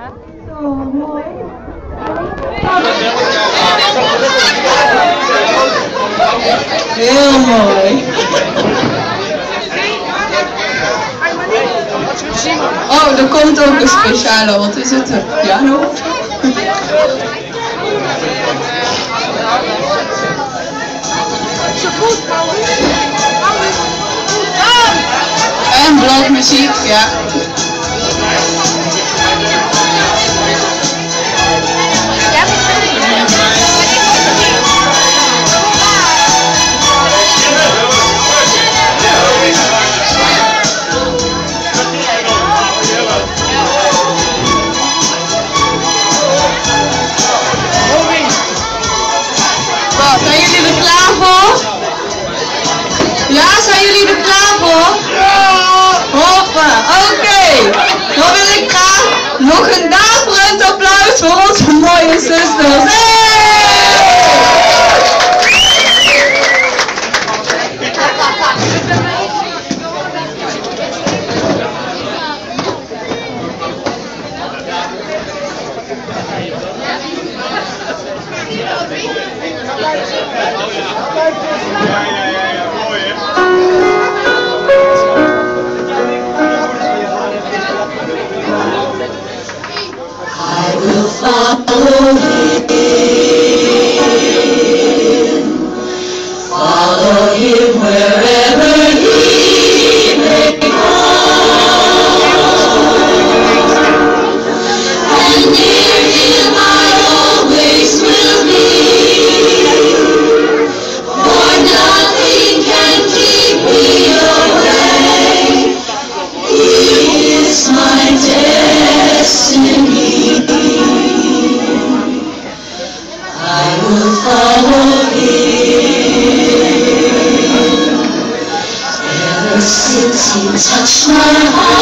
Mooi. Heel mooi. Oh, er komt ook een speciale. Wat is het? Een piano? En bladmuziek, ja. sisters. Hey! 有一回。You touch my heart.